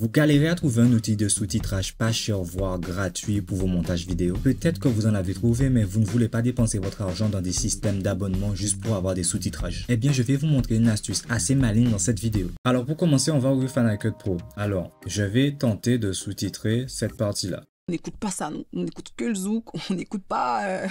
Vous galérez à trouver un outil de sous-titrage pas cher voire gratuit pour vos montages vidéo. Peut-être que vous en avez trouvé mais vous ne voulez pas dépenser votre argent dans des systèmes d'abonnement juste pour avoir des sous-titrages. Eh bien je vais vous montrer une astuce assez maligne dans cette vidéo. Alors pour commencer on va ouvrir Final Cut Pro. Alors je vais tenter de sous-titrer cette partie-là. On n'écoute pas ça, nous. On n'écoute que le zouk. On n'écoute pas. Euh,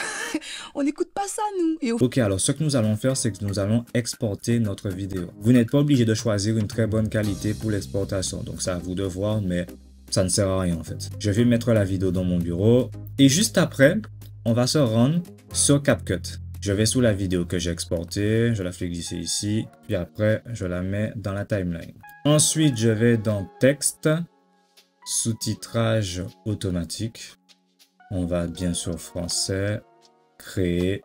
on n'écoute pas ça, nous. Ok, alors ce que nous allons faire, c'est que nous allons exporter notre vidéo. Vous n'êtes pas obligé de choisir une très bonne qualité pour l'exportation. Donc, c'est à vous de voir, mais ça ne sert à rien en fait. Je vais mettre la vidéo dans mon bureau. Et juste après, on va se rendre sur CapCut. Je vais sous la vidéo que j'ai exportée, je la fais glisser ici, puis après, je la mets dans la timeline. Ensuite, je vais dans Texte, Sous-titrage automatique. On va bien sûr français, créer.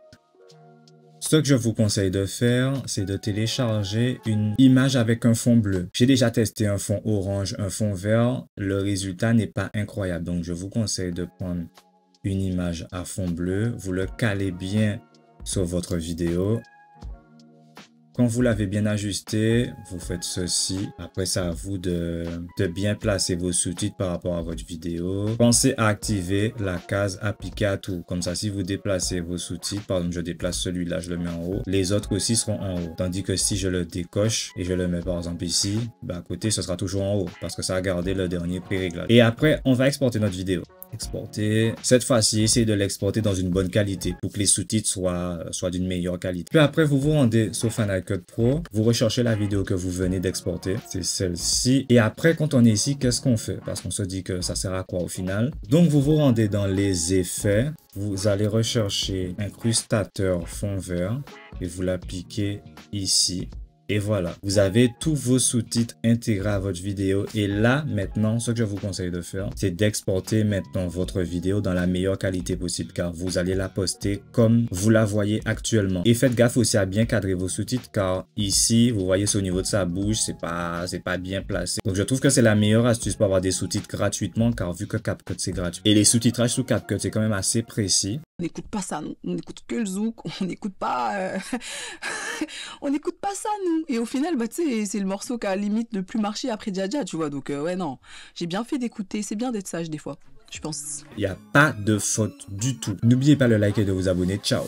Ce que je vous conseille de faire, c'est de télécharger une image avec un fond bleu. J'ai déjà testé un fond orange, un fond vert. Le résultat n'est pas incroyable. Donc, je vous conseille de prendre une image à fond bleu. Vous le calez bien sur votre vidéo quand vous l'avez bien ajusté, vous faites ceci. Après, c'est à vous de, de bien placer vos sous-titres par rapport à votre vidéo. Pensez à activer la case appliquer à tout. Comme ça, si vous déplacez vos sous-titres, par exemple, je déplace celui-là, je le mets en haut. Les autres aussi seront en haut. Tandis que si je le décoche et je le mets par exemple ici, bah, à côté, ce sera toujours en haut parce que ça a gardé le dernier pré-réglage. Et après, on va exporter notre vidéo exporter. Cette fois-ci, essayez de l'exporter dans une bonne qualité pour que les sous-titres soient, soient d'une meilleure qualité. Puis après, vous vous rendez sur Final Pro, vous recherchez la vidéo que vous venez d'exporter, c'est celle-ci. Et après, quand on est ici, qu'est-ce qu'on fait? Parce qu'on se dit que ça sert à quoi au final? Donc, vous vous rendez dans les effets, vous allez rechercher incrustateur fond vert et vous l'appliquez ici. Et voilà, vous avez tous vos sous-titres intégrés à votre vidéo. Et là, maintenant, ce que je vous conseille de faire, c'est d'exporter maintenant votre vidéo dans la meilleure qualité possible car vous allez la poster comme vous la voyez actuellement. Et faites gaffe aussi à bien cadrer vos sous-titres car ici, vous voyez, c'est au niveau de sa bouche, c'est pas, c'est pas bien placé. Donc, je trouve que c'est la meilleure astuce pour avoir des sous-titres gratuitement car vu que CapCut, c'est gratuit. Et les sous-titrages sous CapCut, c'est quand même assez précis. On n'écoute pas ça, nous. On n'écoute que le zouk. On n'écoute pas... Euh, on n'écoute pas ça, nous. Et au final, bah, c'est le morceau qui a limite le plus marché après Jaja, tu vois. Donc, euh, ouais, non. J'ai bien fait d'écouter. C'est bien d'être sage des fois, je pense. Il n'y a pas de faute du tout. N'oubliez pas le like et de vous abonner. Ciao